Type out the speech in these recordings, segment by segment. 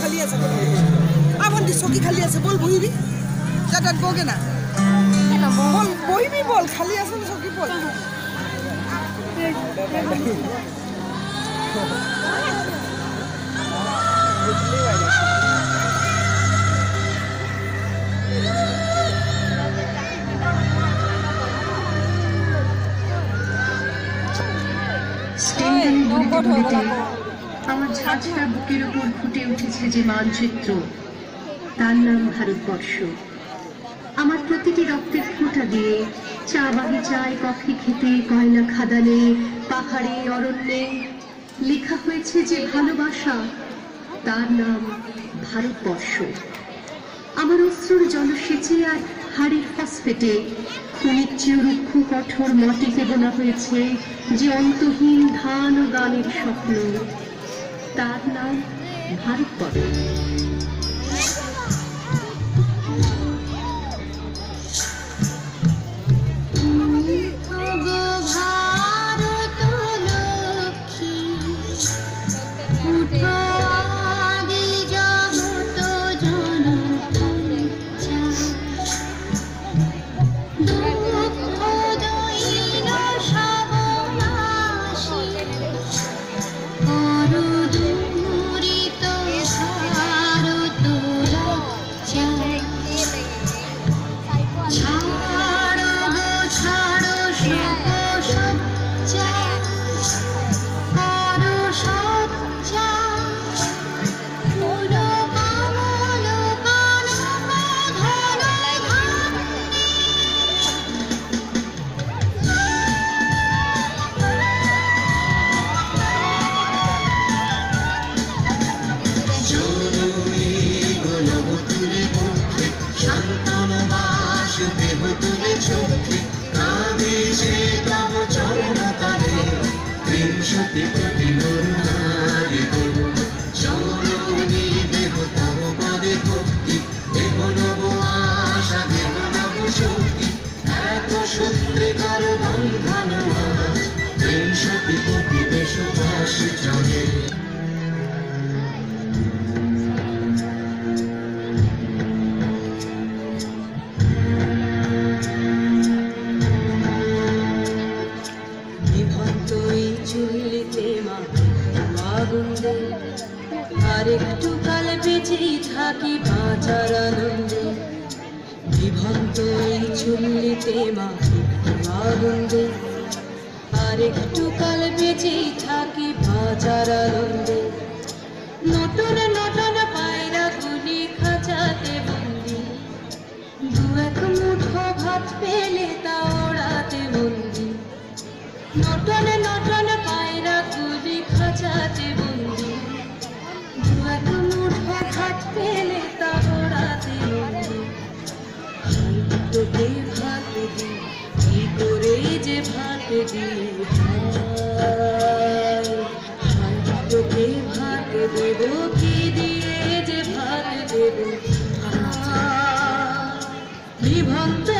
খালি আছে বল আমার চকি খালি আছে বল বহিবি। যাতাত বগে না। বল বহিবি বল খালি আছে না চকি বল? বলিতে আমার ঝাঁঝরা বুকের উপর ফুটে উঠেছে যে মানচিত্র, তার নাম ভারতবর্ষ। আমার প্রতিটি রক্তের ফোঁটা দিয়ে চা বাগিচায় কফি খেতে, কয়লা খাদানে, পাহাড়ে, অরণ্যে লেখা হয়েছে যে ভালোবাসা, তার নাম ভারতবর্ষ। আমার অশ্রুর জলসেচে আর হাড়ির ফসফেটে খনির চেয়ে রুক্ষ কঠোর মাটিতে বোনা হয়েছে যে অন্তহীন ধান ও গানের স্বপ্ন তার নাম ভারতবর্ষ আগুন আরেকটু কাল বেঁচেই থাকি বাঁচার আনন্দে। বিভক্ত এই চুল্লিতে মা আনন্দে। আরেকটু কাল বেঁচেই থাকি বাঁচার আনন্দে। নতুন তোকে ভাত দেব কি দিয়ে যে ভাত দেব বিভক্ত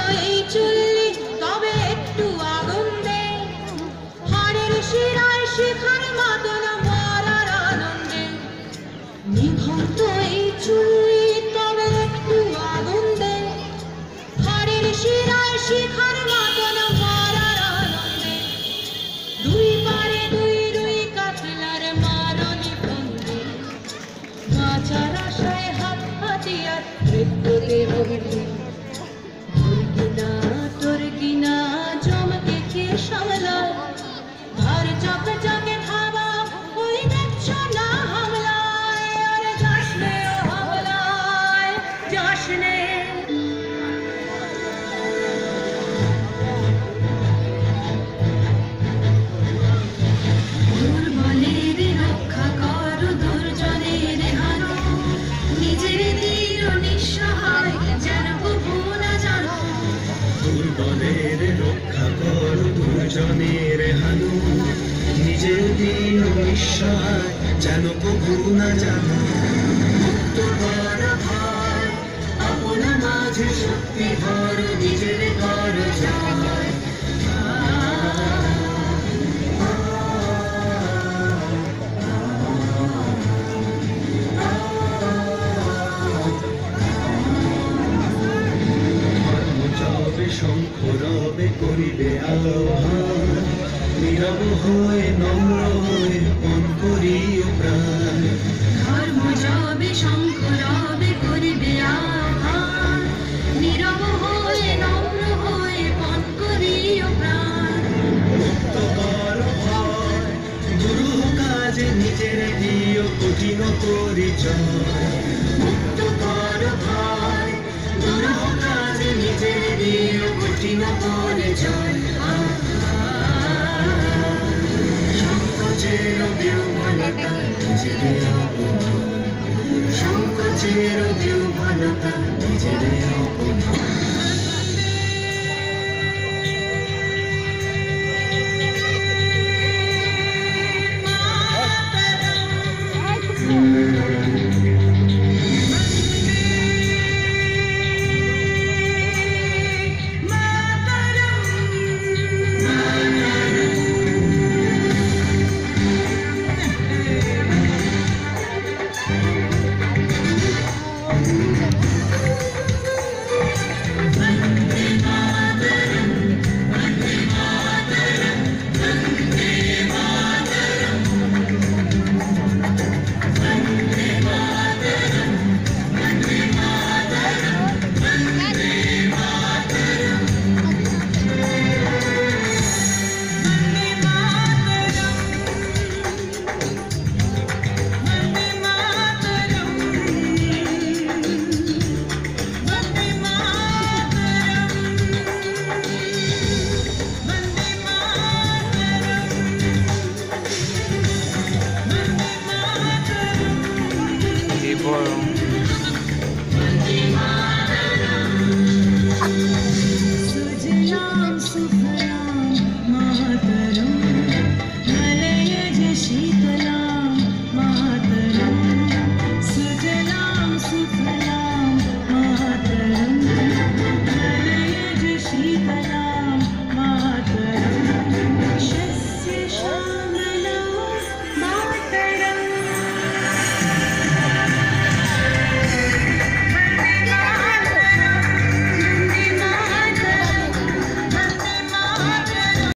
দিন নিঃসহায় যেন কবু না জানো। মুক্ত কর আপন মাঝে শক্তি ভর নিজের কর জয় নিজের দিও কঠিন পরিচয়। মুক্ত কর ভয় দুরূহ কাজে নিজের দিও কঠিন পরিচয়। সংকোচের বিহ্বলতা নিজের সংকোচের বিহ্বলতা নিজের অপমান।